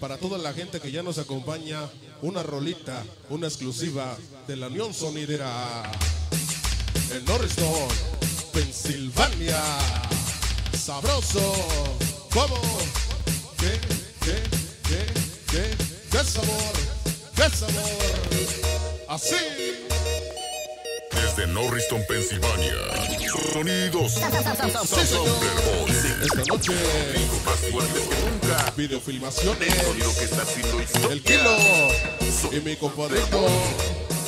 Para toda la gente que ya nos acompaña, una rolita, una exclusiva de la Unión Sonidera. En Norristown, Pensilvania. Sabroso. ¿Cómo? ¿Qué? ¿Qué? ¿Qué? ¿Qué? ¿Qué sabor? ¿Qué sabor? Así. Desde Norriston, Pensilvania. Sonidos. Sampler. Esta noche, Más fuertes que nunca. videofilmaciones. Sonido que está haciendo historia. El kilo y mi compadrito,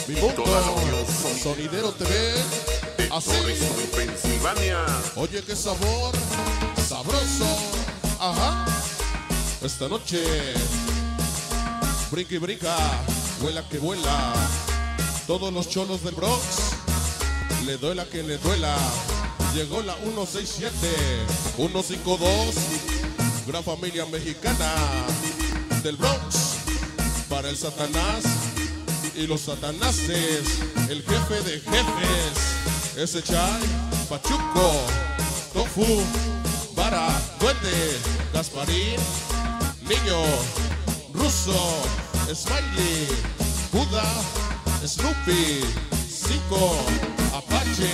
mi mundo, Sonidero TV. Así. Norriston, Pensilvania. Oye, qué sabor, sabroso. Ajá. Esta noche, brinca y brinca, vuela que vuela. Todos los cholos del Bronx, le duela que le duela. Llegó la 167, 152, gran familia mexicana del Bronx. Para el Satanás y los Satanases, el jefe de jefes, ese Chai, Pachuco, Tofu, Vara, Duende, Gasparín, Niño, Ruso, Smiley, Buda, Snoopy, Cinco, Apache,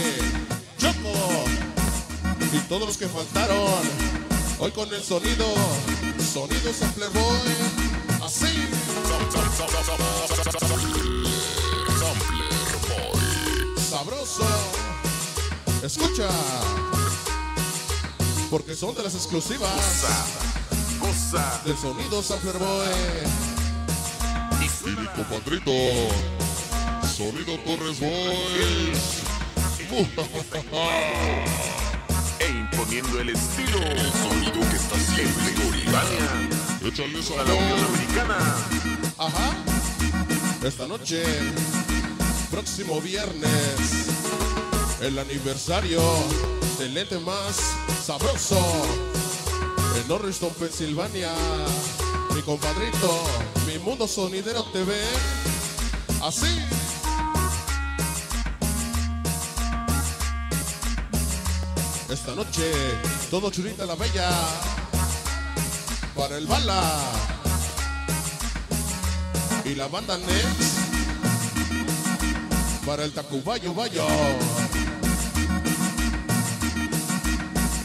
Choco y todos los que faltaron. Hoy con el sonido, sonido Sampler Boy, así. Boy. sabroso. Escucha, porque son de las exclusivas Cosa. del sonido Sampler Boy. Y compadrito, sonido Torres Boy. E imponiendo el estilo. Sonido que está haciendo historia. Échale A la Unión. Americana. Ajá. Esta noche, próximo viernes, el aniversario del ente más sabroso en Norristown, Pensilvania. Mi compadrito, mi mundo sonidero TV. Así. Esta noche, todo churita la bella. Para el bala y la banda Next para el Tacubayo Bayo.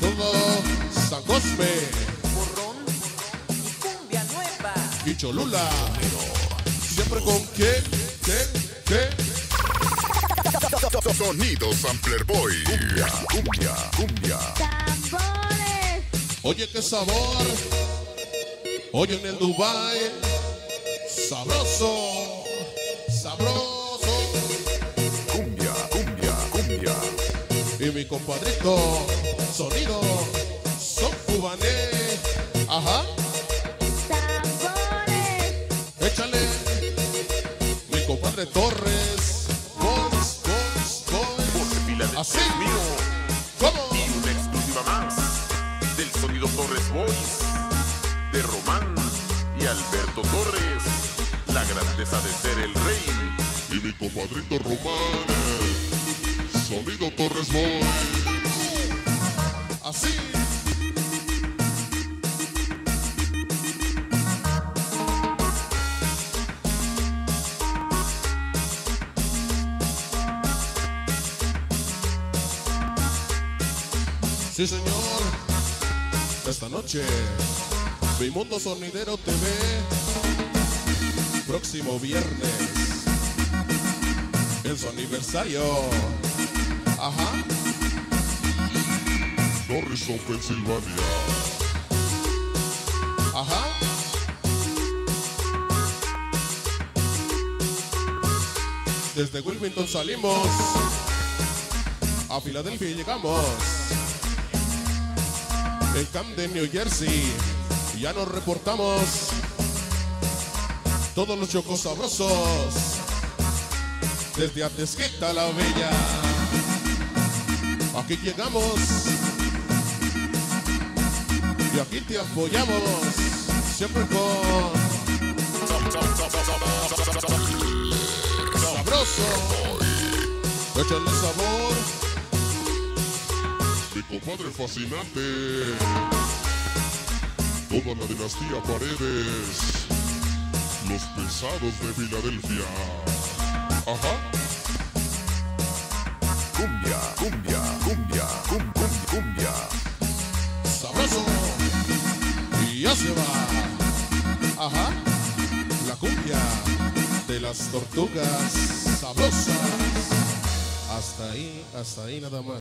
Todo San Cosme Borrón y cumbia nueva. y Cholula. Siempre con qué, qué, qué. Sonido Sampler Boy. Cumbia, cumbia, cumbia. Oye, qué sabor. Oye, en el Dubai. Sabroso, sabroso. Cumbia, cumbia, cumbia. Y mi compadrito, sonido, son cubané. Ajá. tambores, Échale, mi compadre Torres, Así. mío. ¿Cómo? Y una exclusiva más del sonido Torres Boys, de Román y Alberto Torres, la grandeza de ser el rey. Y mi compadrito Román, sonido Torres Boys. Así. Sí, señor. Esta noche, mi mundo sonidero TV. Próximo viernes en su aniversario. Ajá. Norristown, Pensilvania. Ajá. Desde Wilmington salimos. A Filadelfia llegamos. En Camden, New Jersey. Ya nos reportamos. Todos los chocos sabrosos. Desde Atesqueta la Bella. Aquí llegamos. Y aquí te apoyamos. Siempre con sabroso. Échale sabor. Compadre fascinante. Toda la dinastía Paredes. los pesados de Filadelfia. Ajá. Cumbia, cumbia, cumbia, cum, cum, cumbia. sabroso. Y ya se va. Ajá. La cumbia de las tortugas sabrosas. Hasta ahí, hasta ahí nada más.